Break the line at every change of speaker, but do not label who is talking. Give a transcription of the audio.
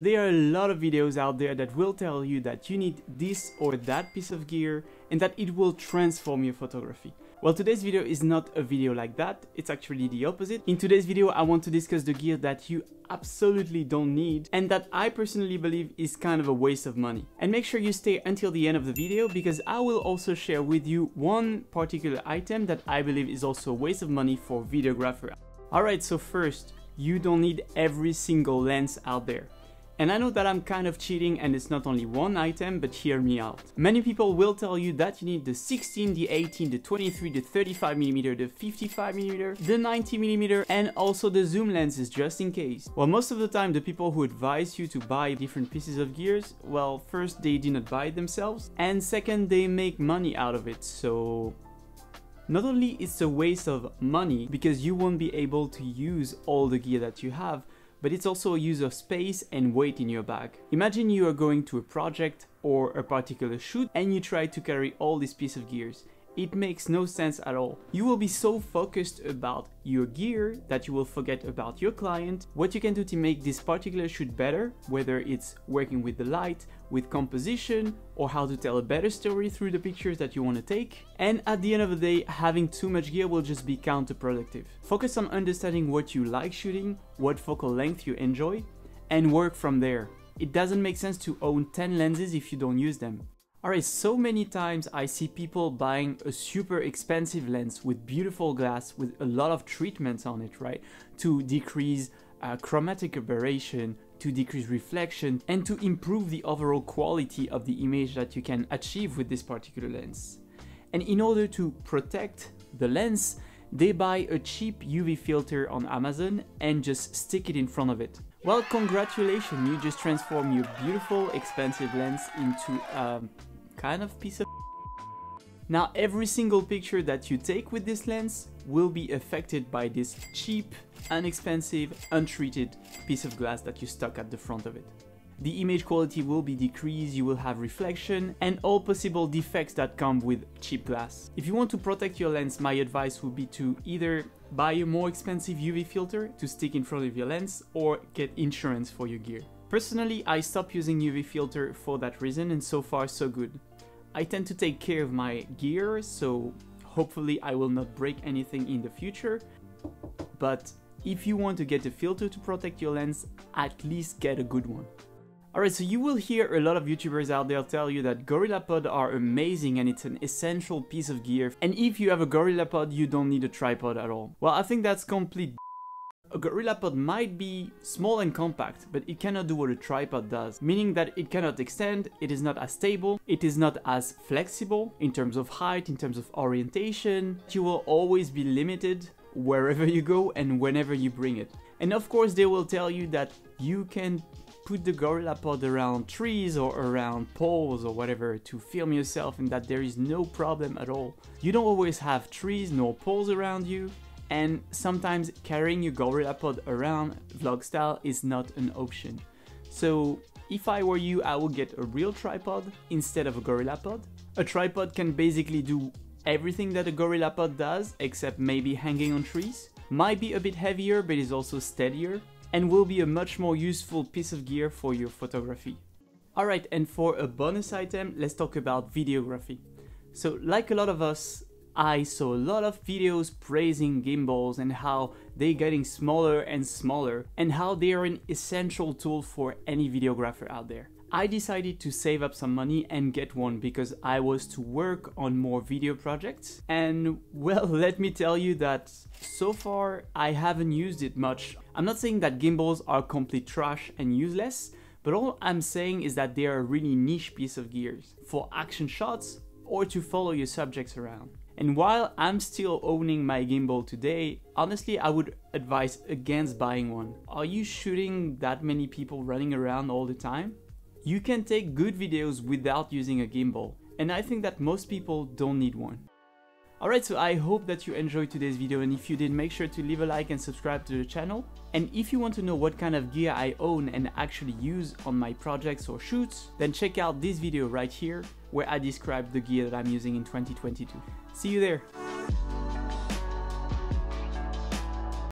There are a lot of videos out there that will tell you that you need this or that piece of gear and that it will transform your photography. Well, today's video is not a video like that, it's actually the opposite. In today's video, I want to discuss the gear that you absolutely don't need and that I personally believe is kind of a waste of money. And make sure you stay until the end of the video because I will also share with you one particular item that I believe is also a waste of money for videographer. Alright, so first, you don't need every single lens out there. And I know that I'm kind of cheating and it's not only one item, but hear me out. Many people will tell you that you need the 16, the 18, the 23, the 35mm, the 55mm, the 90mm, and also the zoom lenses just in case. Well, most of the time the people who advise you to buy different pieces of gears, well, first they did not buy it themselves, and second they make money out of it, so not only it's a waste of money because you won't be able to use all the gear that you have, but it's also a use of space and weight in your bag. Imagine you are going to a project or a particular shoot and you try to carry all these pieces of gears. It makes no sense at all. You will be so focused about your gear that you will forget about your client, what you can do to make this particular shoot better, whether it's working with the light, with composition, or how to tell a better story through the pictures that you want to take. And at the end of the day, having too much gear will just be counterproductive. Focus on understanding what you like shooting, what focal length you enjoy, and work from there. It doesn't make sense to own 10 lenses if you don't use them. Alright, so many times I see people buying a super expensive lens with beautiful glass with a lot of treatments on it, right? To decrease uh, chromatic aberration, to decrease reflection, and to improve the overall quality of the image that you can achieve with this particular lens. And in order to protect the lens, they buy a cheap UV filter on Amazon and just stick it in front of it. Well, congratulations, you just transform your beautiful, expensive lens into a kind of piece of Now, every single picture that you take with this lens will be affected by this cheap, inexpensive, untreated piece of glass that you stuck at the front of it. The image quality will be decreased, you will have reflection, and all possible defects that come with cheap glass. If you want to protect your lens, my advice would be to either buy a more expensive UV filter to stick in front of your lens or get insurance for your gear. Personally, I stopped using UV filter for that reason and so far so good. I tend to take care of my gear, so hopefully I will not break anything in the future, but if you want to get a filter to protect your lens, at least get a good one. Alright, so you will hear a lot of YouTubers out there tell you that GorillaPod are amazing and it's an essential piece of gear. And if you have a GorillaPod, you don't need a tripod at all. Well, I think that's complete a GorillaPod might be small and compact, but it cannot do what a tripod does, meaning that it cannot extend, it is not as stable, it is not as flexible in terms of height, in terms of orientation. You will always be limited wherever you go and whenever you bring it. And of course they will tell you that you can put the GorillaPod around trees or around poles or whatever to film yourself and that there is no problem at all. You don't always have trees nor poles around you and sometimes carrying your GorillaPod around vlog style is not an option. So if I were you, I would get a real tripod instead of a GorillaPod. A tripod can basically do everything that a GorillaPod does, except maybe hanging on trees. Might be a bit heavier, but is also steadier, and will be a much more useful piece of gear for your photography. Alright, and for a bonus item, let's talk about videography. So like a lot of us, I saw a lot of videos praising gimbals and how they're getting smaller and smaller and how they are an essential tool for any videographer out there. I decided to save up some money and get one because I was to work on more video projects and well let me tell you that so far I haven't used it much. I'm not saying that gimbals are complete trash and useless but all I'm saying is that they are a really niche piece of gears for action shots or to follow your subjects around. And while I'm still owning my gimbal today, honestly I would advise against buying one. Are you shooting that many people running around all the time? You can take good videos without using a gimbal, and I think that most people don't need one. Alright, so I hope that you enjoyed today's video and if you did, make sure to leave a like and subscribe to the channel. And if you want to know what kind of gear I own and actually use on my projects or shoots, then check out this video right here where I describe the gear that I'm using in 2022. See you there!